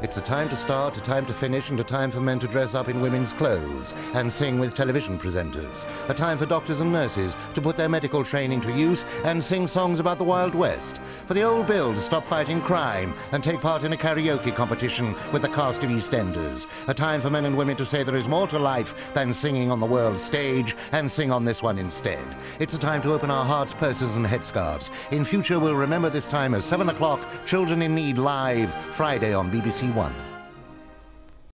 It's a time to start, a time to finish, and a time for men to dress up in women's clothes and sing with television presenters. A time for doctors and nurses to put their medical training to use and sing songs about the Wild West. For the old Bill to stop fighting crime and take part in a karaoke competition with the cast of EastEnders. A time for men and women to say there is more to life than singing on the world stage and sing on this one instead. It's a time to open our hearts, purses, and headscarves. In future, we'll remember this time as 7 o'clock, Children in Need Live, Friday on BBC One.